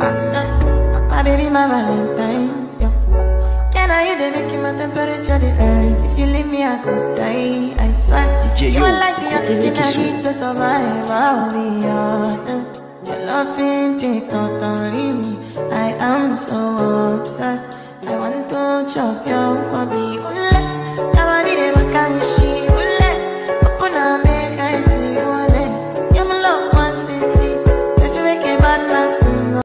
myself. My baby, my Valentine's. Yeah. Can I you they making my temperature rise? If you leave me, I could die. I swear. DJ, you are like the oxygen I need to survive. I'll be honest. Your love ain't it not me. I am so obsessed. I want to chop your body. Ule, nobody they make a machine. Ule, open up, make I see. Ule, you're my love, one, two, three. If you make a bad man,